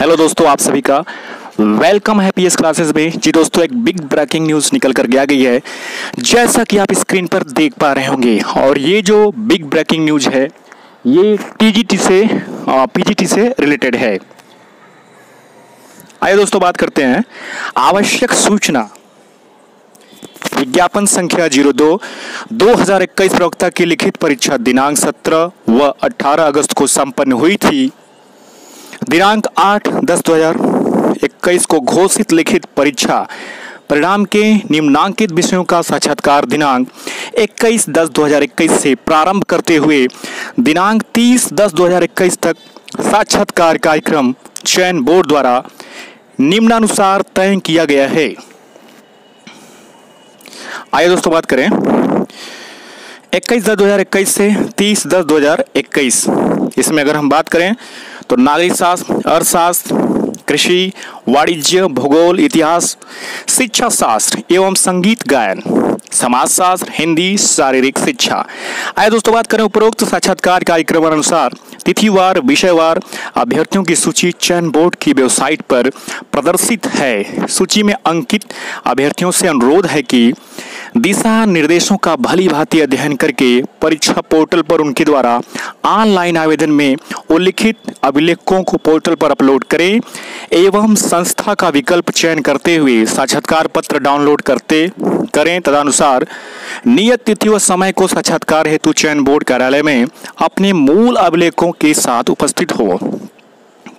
Hello दोस्तों, आप सभी का वेलकम है पीएस क्लासेस में। जी दोस्तों, एक बिग ब्रेकिंग न्यूज़ निकल कर आ गई है। जैसा कि आप स्क्रीन पर देख पा रहे होंगे, और ये जो बिग ब्रेकिंग न्यूज़ है, ये टीजीटी से पीजीटी से रिलेटेड है। आइए दोस्तों, बात करते हैं। आवश्यक सूचना। विज्ञापन संख्या ज़ीरो दो दो हज़ार इक्कीस प्रवक्ता की लिखित परीक्षा दिनांक सत्रह व अठारह अगस्त को संपन्न हुई थी। दिनांक आठ दस दो हज़ार इक्कीस को घोषित लिखित परीक्षा, परिणाम के निम्नांकित विषयों का साक्षात्कार दिनांक 21 दस 2021 से प्रारंभ करते हुए दिनांक 30 दस 2021 तक साक्षात्कार कार्यक्रम चयन बोर्ड द्वारा निम्नानुसार तय किया गया है। आइए दोस्तों बात करें। 21 दस 2021 से 30 दस 2021 इसमें अगर हम बात करें तो नागरिक शास्त्र, अर्थशास्त्र, कृषि, वाणिज्य, भूगोल, इतिहास, शिक्षा शास्त्र एवं संगीत गायन, समाजशास्त्र, हिंदी, शारीरिक शिक्षा। आइए दोस्तों बात करें उपरोक्त साक्षात्कार कार्यक्रम अनुसार तिथिवार, विषयवार, अभ्यर्थियों की सूची चयन बोर्ड की वेबसाइट पर प्रदर्शित है। सूची में अंकित अभ्यर्थियों से अनुरोध है कि दिशा निर्देशों का भली भांति अध्ययन करके परीक्षा पोर्टल पर उनके द्वारा ऑनलाइन आवेदन में उल्लिखित अभिलेखों को पोर्टल पर अपलोड करें एवं संस्था का विकल्प चयन करते हुए साक्षात्कार पत्र डाउनलोड करते करें। तदनुसार नियत तिथि व समय को साक्षात्कार हेतु चयन बोर्ड कार्यालय में अपने मूल अभिलेखों के साथ उपस्थित हो।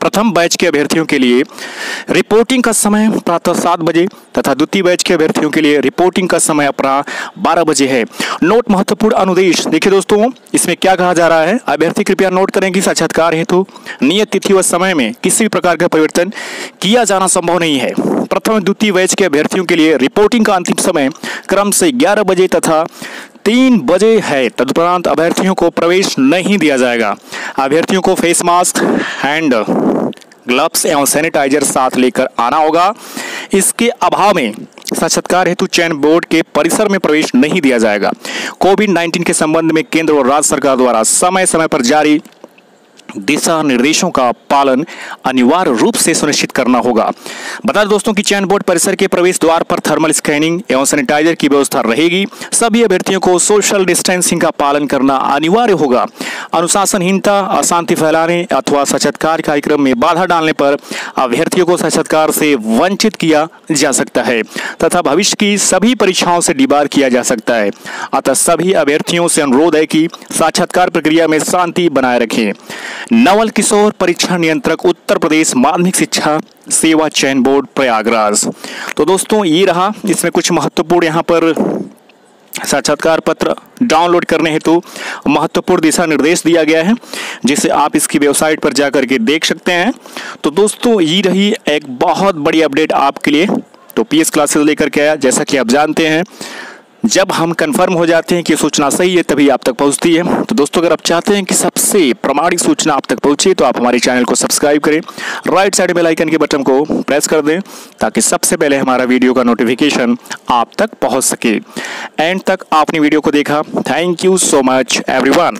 प्रथम बैच के अभ्यर्थियों के लिए रिपोर्टिंग का समय प्रातः सात बजे तथा द्वितीय बैच के अभ्यर्थियों के लिए रिपोर्टिंग का समय अपना बारह बजे है। नोट महत्वपूर्ण अनुदेश। देखिए दोस्तों, इसमें क्या कहा जा रहा है? अभ्यर्थी कृपया नोट करें कि साक्षात्कार हेतु नियत तिथि व समय में किसी भी प्रकार का परिवर्तन किया जाना संभव नहीं है। प्रथम द्वितीय बैच के अभ्यर्थियों के लिए रिपोर्टिंग का अंतिम समय क्रम से ग्यारह बजे तथा तीन बजे है, तदुपरांत अभ्यर्थियों को प्रवेश नहीं दिया जाएगा। अभ्यर्थियों को फेस मास्क, हैंड, ग्लव्स एवं सैनिटाइजर साथ लेकर आना होगा। इसके अभाव में साक्षात्कार हेतु चयन बोर्ड के परिसर में प्रवेश नहीं दिया जाएगा। कोविड 19 के संबंध में केंद्र और राज्य सरकार द्वारा समय समय पर जारी दिशा निर्देशों का पालन अनिवार्य रूप से सुनिश्चित करना होगा। बता दोस्तों कि चयन बोर्ड परिसर के प्रवेश द्वार पर थर्मल स्कैनिंग एवं सैनिटाइजर की व्यवस्था रहेगी। सभी अभ्यर्थियों को सोशल डिस्टेंसिंग का पालन करना अनिवार्य होगा। अनुशासनहीनता, अशांति फैलाने अथवा साक्षात्कार कार्यक्रम में बाधा डालने पर अभ्यर्थियों को साक्षात्कार से वंचित किया जा सकता है तथा भविष्य की सभी परीक्षाओं से डिबार किया जा सकता है। अतः सभी अभ्यर्थियों से अनुरोध है कि साक्षात्कार प्रक्रिया में शांति बनाए रखें। नवल किशोर परीक्षा नियंत्रक, उत्तर प्रदेश माध्यमिक शिक्षा सेवा चयन बोर्ड, प्रयागराज। तो दोस्तों, ये रहा इसमें कुछ महत्वपूर्ण यहाँ पर साक्षात्कार पत्र डाउनलोड करने हेतु महत्वपूर्ण दिशा निर्देश दिया गया है, जिसे आप इसकी वेबसाइट पर जाकर के देख सकते हैं। तो दोस्तों, ये रही एक बहुत बड़ी अपडेट आपके लिए। तो पीएस क्लासेस लेकर के आया, जैसा कि आप जानते हैं जब हम कंफर्म हो जाते हैं कि सूचना सही है, तभी आप तक पहुँचती है। तो दोस्तों, अगर आप चाहते हैं कि सबसे प्रमाणिक सूचना आप तक पहुँचे तो आप हमारे चैनल को सब्सक्राइब करें। राइट साइड में लाइकन के बटन को प्रेस कर दें, ताकि सबसे पहले हमारा वीडियो का नोटिफिकेशन आप तक पहुँच सके। एंड तक आपने वीडियो को देखा। Thank you so much everyone